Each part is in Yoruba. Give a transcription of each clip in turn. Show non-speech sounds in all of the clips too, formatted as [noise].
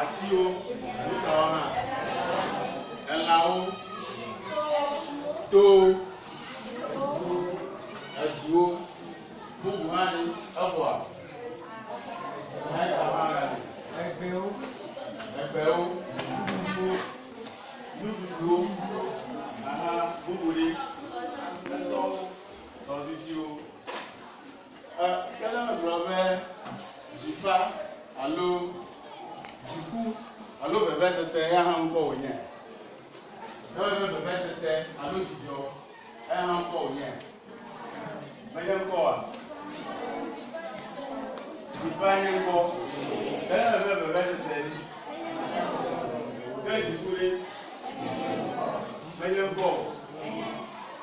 àti o òkúta to, ẹ̀là o tó o ẹ̀dù o gbogbo wa ni ẹ̀fọ́ a ẹ̀ka máa rà ní. ẹgbẹ́ o alo suku alo vɛvɛ sɛsɛ ɛhã ŋkɔ wònyɛ ɛwɔ yɛ vɛvɛ sɛsɛ alo dzidzɔ ɛhã ŋkɔ wònyɛ mɛyɛ ŋkɔ wa dzifa yɛ ŋkɔ ɛyɛ vɛ vɛvɛ sɛsɛ li kɛ dziku li mɛyɛ ŋkɔ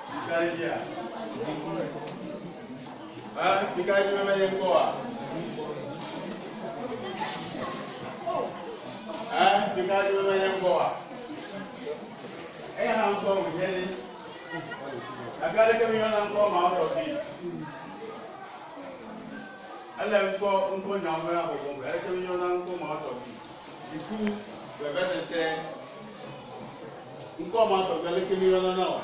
dzika li bia ɛ dzika li bia mɛyɛ ŋkɔ wa. tuka ni wọn yẹn bọ wa ẹ yà ń kọ ni àbí alẹ́kẹ́mi yọ̀ náà ń kọ́ màá rọ̀ bí ẹlẹ́ ń kọ́ ń kọ́ nyà ọmọ yà bọ̀bọ̀ bẹ̀ alẹ́kẹ́mi yọ̀ náà ń kọ́ màá rọ̀ bí ìkú bẹ̀bẹ̀ sẹsẹ ń kọ́ màá tọ̀ bí alẹ́kẹ́mi yọ̀ náà wà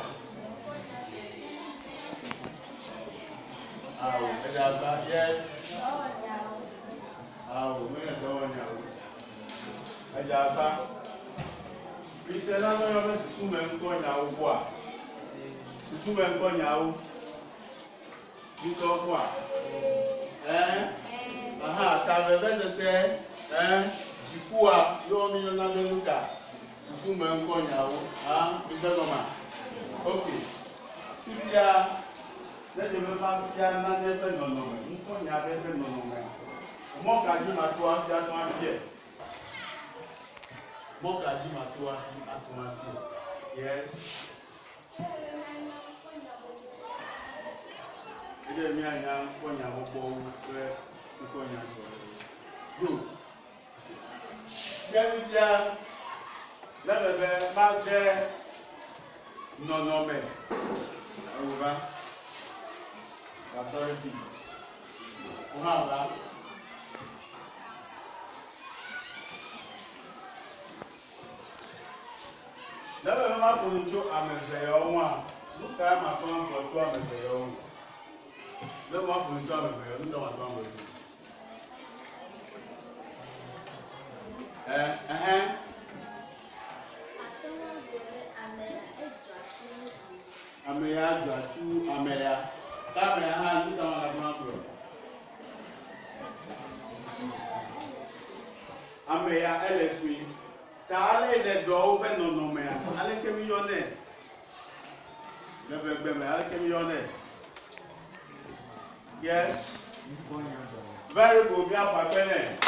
ɛdi aba isɛ la lɔ yɔ bɛ susu mɛ ŋkɔ nyawo bua susu mɛ ŋkɔ nyawo bisɔ bua ɛn aha ta mɛ bɛ sɛsɛ ɛn dzikua yɔ mi yɔ na mɛ nu ta susu mɛ ŋkɔ nyawo hã bisɔ gɔma ok fifia ne de bɛ ba fia nane ƒe nɔnɔme ŋkɔ nya ɖe ƒe nɔnɔme mɔ gadzima to afia tɔ afiɛ. Boca de Matuafi, Atuafi. Yes. Ilé mi àyà ń gbogbo ohun pé ń kọ́nyà gbogbo. Good. Gẹ́gẹ́ bí a lẹ́bẹ̀bẹ̀ má jẹ́ nọ̀nọ̀mẹ̀. Ẹ̀wò bá. Bàtọ́rẹ́fì. Ó hàn bá. Dawei mapuntsho ame eve yawo a, nu ka mate ŋu agblɔ tso ame eve yawo ŋu? Dawei mapuntsho ame eve yawo, nu ka mate ŋu agblɔ tso? Ɛɛ ɛhɛn. Ame ya dzɔ atsu ame ya, ka ame ya hã Ame ya fi. ta le dɔ woƒe nɔnɔmea aleke mi yɔnɛ le gbegbe me aleke mi yɔnɛ yɛ very good mia fa fɛ nɛ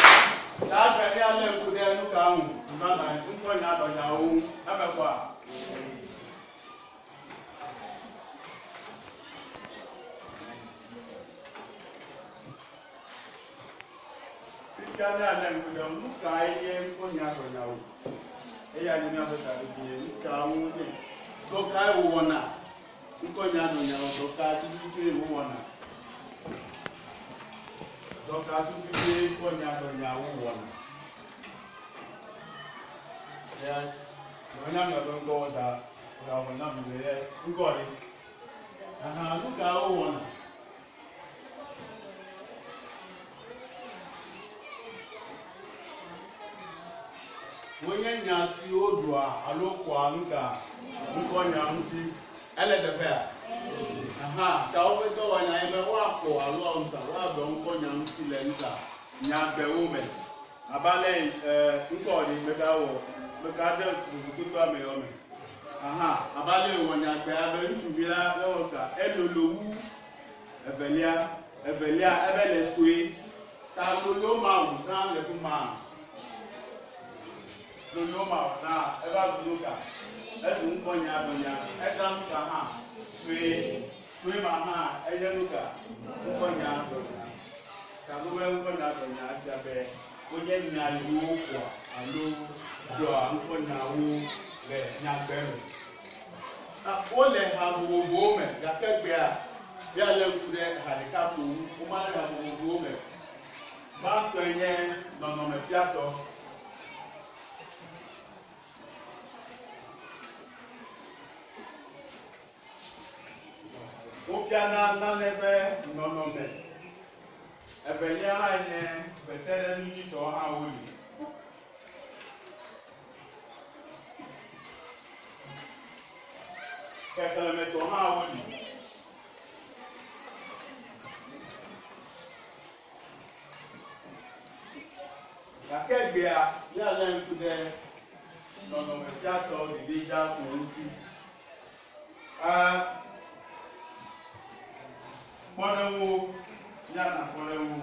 ta fɛ mia lɛ ku ɖe nuka ŋu nana ŋkɔ nya dɔnyawo eme kɔa. kana nan gudan muka ayye ko nya ko nyawo e ni nya ta bi ni ka wu ni to ka wu wona ko nya nyawo to ka ti bi ti wu wona ka ti bi ti ko nya no nyawo wona yes mo na mi odon go da ra mo na mi yes ngori aha luka wu wona onye nyasi odu a alụkwa nka nkọnya ntị eledebe a ha ka o wetawanya ebe wakpo alụọ nta wabe nkọnya ntị le nta nyabe ume abale nkọdi mekawo mekade tutututame aha abale wọnyakpe abe ntubila ewọta elolowu ebelia ebelia ebe le sue ta lolo ma wusan le fi ma. loloma na ebe azụlụka eze nkọnya abụnya eze amụka ha fee fee ma ha enyeluka nkọnya abụnya ka gobe nkọnya abụnya abịabe onye nna iwu ụkwa alụ dọa nkọnya awụ le nyagbere o le ha gbogbo me gakegbe a bịa lekwure ha dịka towu ụmarị ha gbogbo me gbaa nkwenye nọnọmefiatọ wofiana nane ƒe nɔnɔme evelia hã nye veteranutitɔ hã woli xexlemetɔ hã woli gake gbea míalé ŋku ɖe nɔnɔmefiatɔ ɖiɖi dza ko ŋuti. kpɔɖewo ya na kpɔɖewo.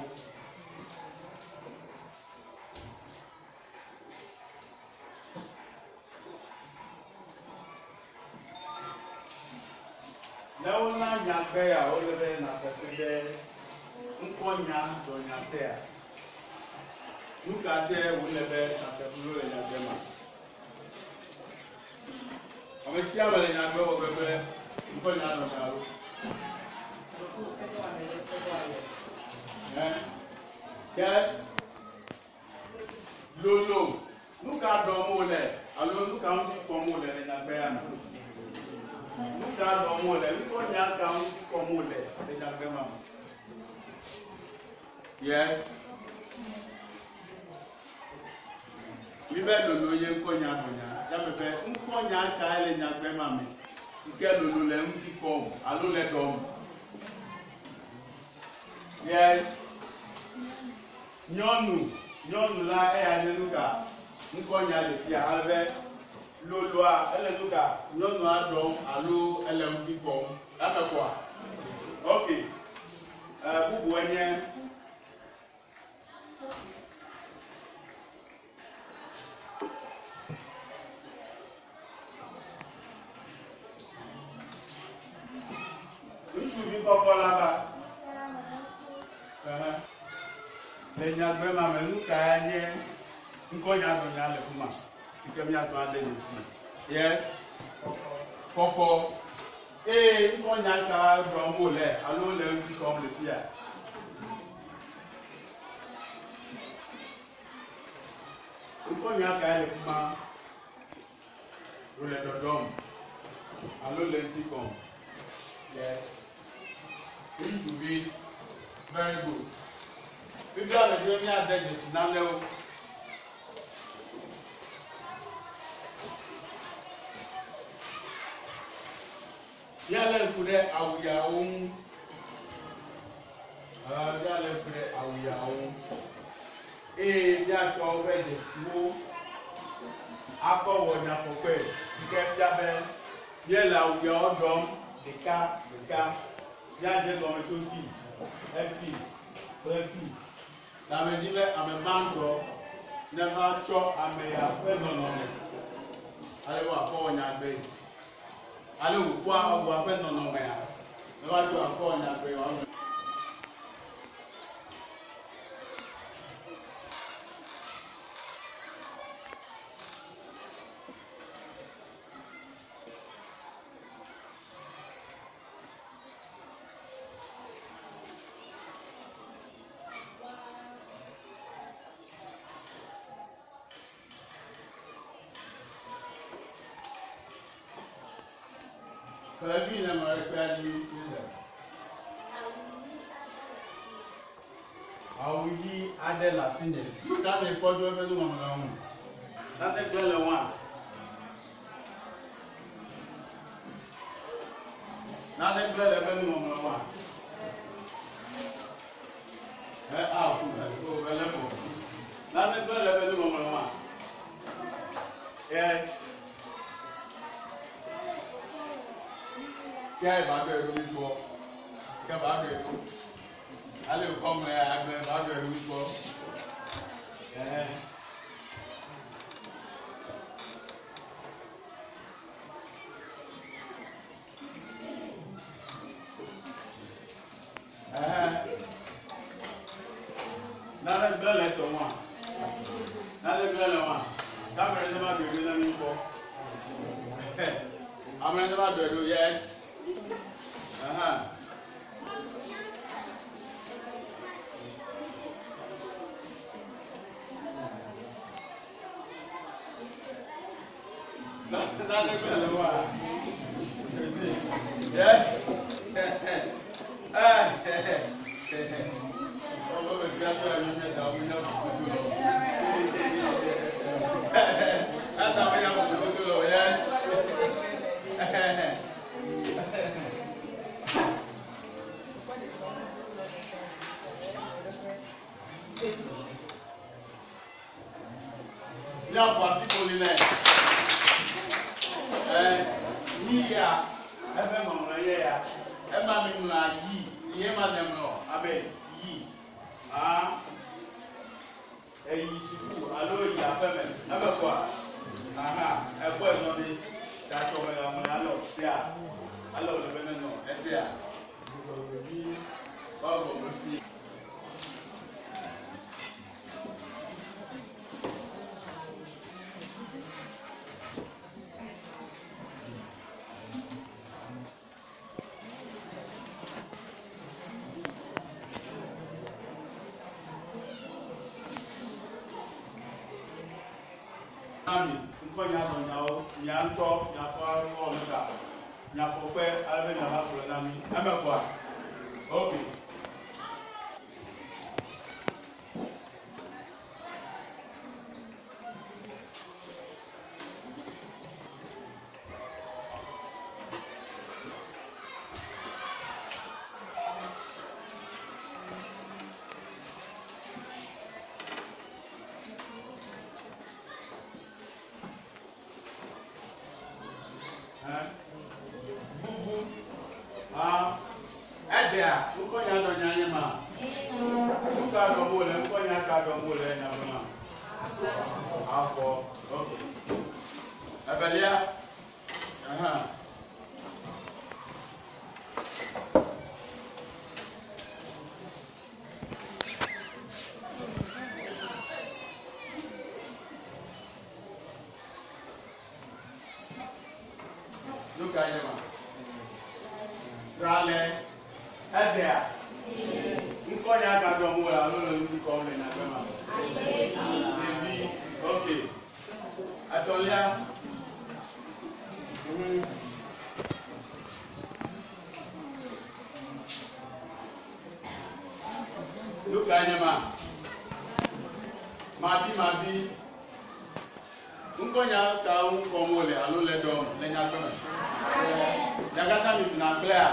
Ne wona nyagbe ya wole be na teƒe ɖe ŋkɔnya dɔnya tea, nu ka te wole be na teƒe ɖo le nyagbe ma. Ame sia ame le nyagbe wɔ be be ŋkɔnya dɔnya ɖo. Eh? Yes. Lolo. Nuka domole. Alo nuka mti komole le nyakbeana. Nuka domole. Nuko nyaka mti komole le nyakbeana. Yes. Mibe lolo ye nkonya konya. Jamepe nkonya ka le nyakbeana me. Sike lolo le mti kom. Alo le dom. Yes. Nyɔnu, nyɔnu la eya nye nuka, ŋkɔ nya le fia alebe loloa ele nuka nyɔnua ɖɔm alo ele ŋuti kɔm, eme kɔa? Ok, bubu enye. gbẹ ma mẹ nuka ya nye ŋkɔ nya dɔ nya fuma si ke miatɔ aɖe si yes kɔkɔ eye ŋkɔ nya ka ɖɔm alo le ŋutsu kɔm le fia. ŋkɔ nya ka le fuma wòle dɔdɔm alo le ŋuti kɔm yes ŋutsuvi very good ẹjọ́ ní àdẹ́gbèsì lálẹ́ o. yálẹ̀ kú dẹ́ àwùyá òun yálẹ̀ kú dẹ́ àwùyá òun ee bí atsɔ ɔbɛ de siwo akɔ wɔ nyafɔkɔɛ si ke fia be yɛ le awuyawo ɖɔm ɖeka ɖeka yadze gɔme tso fi efi kple fi le amedzi be ame mãtɔ ne va tsɔ ame ya ƒe nɔnɔme ale wo akɔ wɔ nyagbe ale wòkpɔa ewua ƒe nɔnɔmea ne va tsɔ akɔ wɔ nyagbe wòa nɔ. Fabi na marekani Israel. Awuyi Adela Sinye. Láti ìpọ́jú ẹgbẹ́ tó wọn lọ wọn. Láti ìpínlẹ̀ lọ wọn. Láti ìpínlẹ̀ lọ ẹgbẹ́ tó wọn lọ wọn. Ẹ á kú ẹ̀fọ́ ẹlẹ́kọ̀ọ́. Láti ìpínlẹ̀ lọ ẹgbẹ́ tó wọn kẹ́ bá bẹ̀rẹ̀ lórí gbọ́ kẹ́ bá bẹ̀rẹ̀ lórí alẹ́ òkọ́ mọ ẹ̀ àgbẹ̀ bá bẹ̀rẹ̀ lórí gbọ́ ẹ̀. N'ale gblẽ le tɔ mua, n'ale gblẽ le mua, k'ame ɖe ma do ebi na mi kpɔ, ame ɖe ma do ebi yes. Ajá. That's a good one. Yes. [laughs] Ah. Ọgbọ́n mi fi àtúrà lórí ẹ̀dá omi náà fún mi. ní àpò àsìkò nílẹ̀ ẹ yíyà ẹ fẹ́ mọ̀mọ́ yẹ ya ẹ má mi mọ̀ àyí ìyẹn má dẹ̀ mọ̀ abẹ yí á ẹyí sùkú alo yìí afẹ́mẹ̀ ẹbẹ̀ kọ́ a ẹkọ́ ẹ̀dọ́ ni dàtọ̀ ọ̀rẹ́ àwọn alọ̀ sí a alọ̀ ọ̀rẹ́ bẹ́ẹ̀ nọ ẹsẹ̀ a báwo bọ̀ mọ̀ fi. nami nkɔ nyagbɔ nyawo nyantɔ nyatɔ anuwɔ nuka nyafɔkpɛ alebe nyaba kplɔ nami ɛmɛ fua ok. ka dɔn b'o la n kɔni ka dɔn b'o la yen na fana a fɔ Uh huh. Look anyama. Ah. Mabi mabi. Nkonya ka nkomo le alo le dom le nya kama. Yagata mi na clear.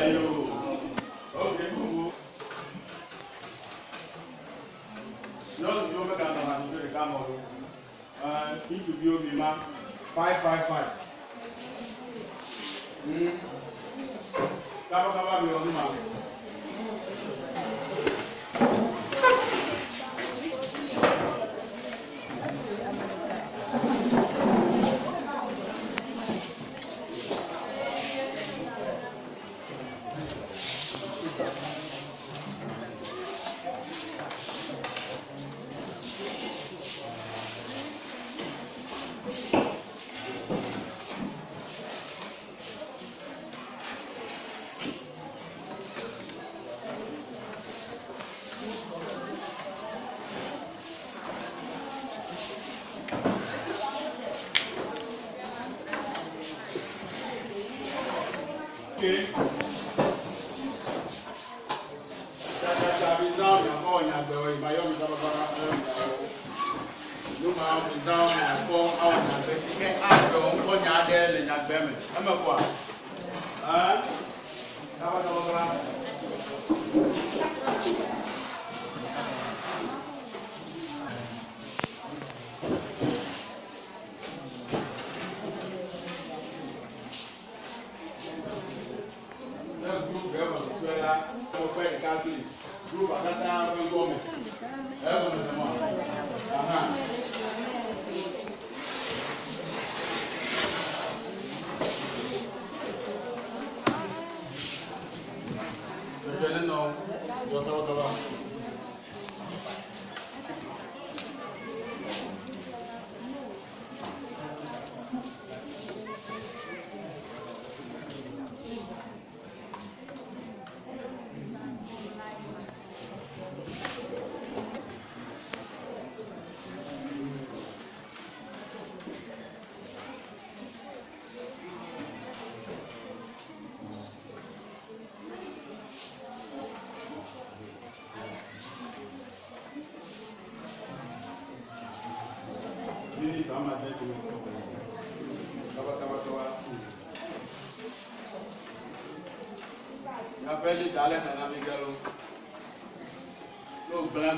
Ayo. ok, bubu. No, yo me ka na mi de ka mo. Ah, itu bi o mi ma five, Mm. Kaba kaba mi o mi ma. na miakpɔ awɔ nyagbe si ke agbe wo ŋkɔ nya aɖe le nyagbe me eme koa Group, I got down, I'm going to go. Everyone's in one. Uh-huh. কথা aƒeli ta alɛ nana mi gɛ lo n'o gblẽ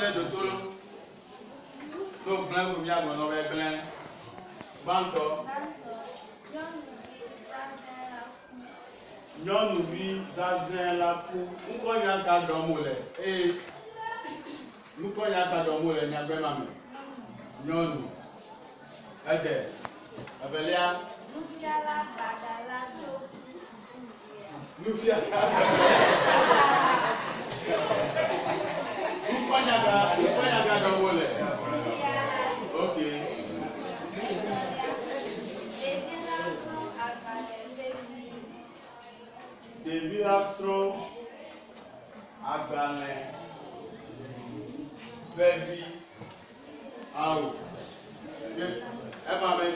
ɖe doto lo tó gblẽ ko mi agbɔnɔ bɛ gblẽ gbãtɔ nyɔnuvi zazɛ la ku ŋkɔ nya ka dɔm wòle eye ŋkɔ nya ka dɔm wòle nyagbe ma me nyɔnu ɛdɛ e ɛvɛlia e nufiala gbadala do fi sukuvi e. ya nufiala gbadala. [laughs] ga ìfẹ́ yà ga dọ̀wọ́ lẹ̀. ok. Ɖevi asrɔ agbalẽ vevi awo ɛma mi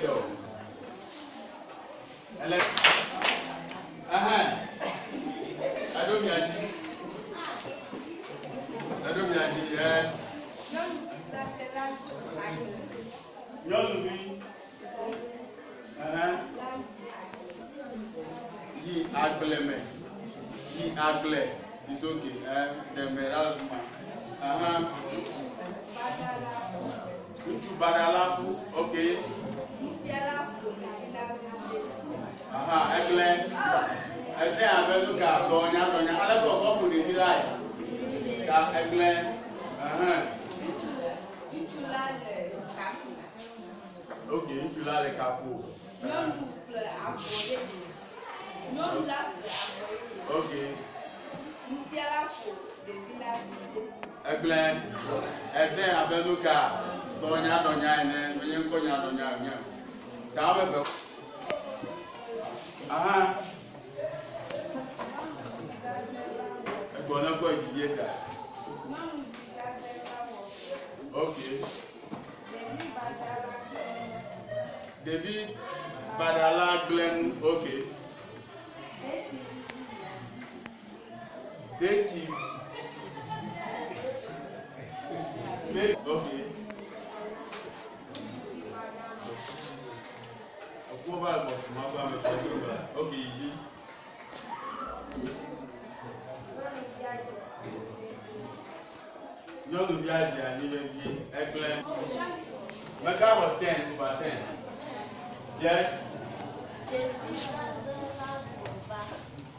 agbleme yi agble is okay ɛ dɛmɛ alama ahan ŋutsu badala ƒu ok ahan egble ɛsɛ abe tó ka tɔ nyasɔnya alɛ kɔ kɔpu ɖevi la yi ka egble ahan. ok ŋutsu la le kapo. nyɔnu kple abo ɖe ɖe. Nyɔnu la ƒo avɔ yi. Ok. Nufiala ƒo ɖevi la ɖuɖu. Egblẽ, eze abe nuka, dɔnya dɔnya ene, menye ŋkɔnya dɔnya ene. Ta wobe ve. Aha. Egbɔ ne kɔ Ok. Ɖevi badala Glen. nu, ok date you make okay ọkùnrin báyìí mọ̀ fún agbá mi fún ọjọ́ báyìí ok yìí. nyɔnu bi adze anyi vevie egblẽ meka wɔ ten over ten yes.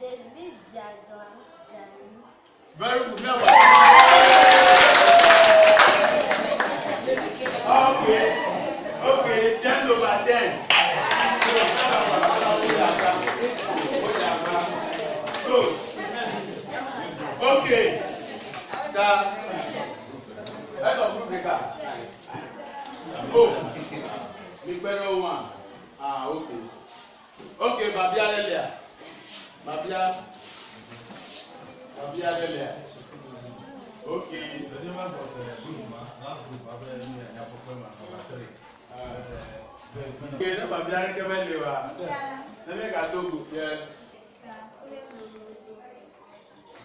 David Jagan Very good. Now,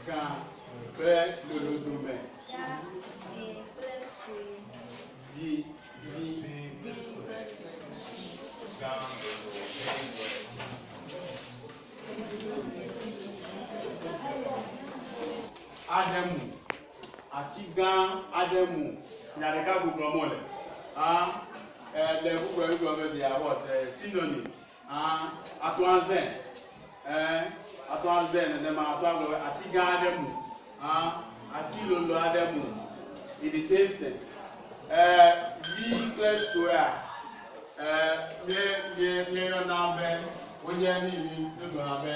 Gã kple lododo me. Vi vi gã aɖe mu ati gã aɖe mu nya ɖeka gbogbo mɔ le hã le gbogbo yi gblɔm be bia wɔ te synonyms hã ato ɛɛ eh, ato azɛ nenema ato agblɔ ati gã aɖe mu hã ah, ati lolo aɖe mu e it is same thing ɛɛ eh, vi kple soya ɛɛ eh, mie mie mieyɔna be wonye nimi egblɔna be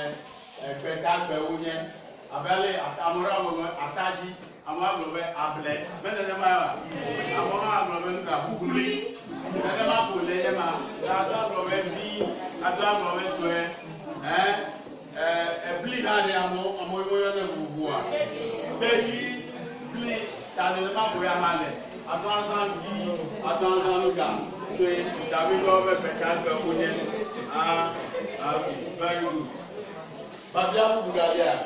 ɛgbɛdagbewo wonye abe ale ame ɖe agblɔ be atadi ame agblɔ be ablɛ mɛ nenema yɔ ame ma agblɔ be nuka bubuli nenema ko le ema ato agblɔ be vi ato agblɔ be soya ɛɛ. ɛbili eh, eh, ha de amɔ amɔ yi wɔyɔ ne bubu a bɛyi bili tani ne ma boya ha lɛ ato azan bi ato azan luga so dabi lɔ bɛ bɛtɛ bɛ o nye ah ah very good babi amu buga de a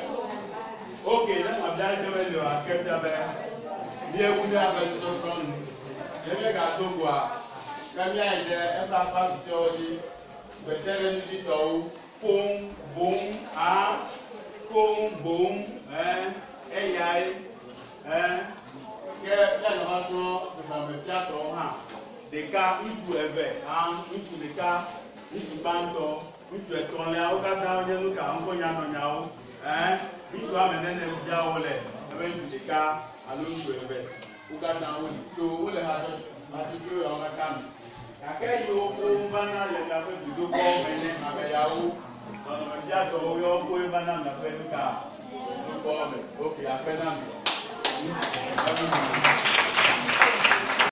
ok ne ma bi ayi e tɛmɛ e de wa kɛntɛ bɛ bi ewu de abɛ sɔsɔ nu yɛ bɛ ka do goa kɛmi ayi dɛ ɛfɛ afa fi se ɔdi bɛtɛ bɛ nidi tɔwu pom bom a pom bom ẹyai e. e, e. kẹ lẹ́nu bá sọ tẹ̀sánfẹ̀fẹ́ àtọ̀ hàn ɖeka ŋutsu eve hã ŋutsu ɖeka ŋutsu gbãtɔ ŋutsu etɔ̃lia wo katã wonye nu ka ŋkɔ nyanɔnyawo ŋutsu ame nene viawo le ebe ŋutsu ɖeka alo ŋutsu eve wo katã woli so wole hatsotso yawo katã me gake yiwo ko vana le gaƒe dzodoƒe me ne ameyawo. Okay, orí ọkọ̀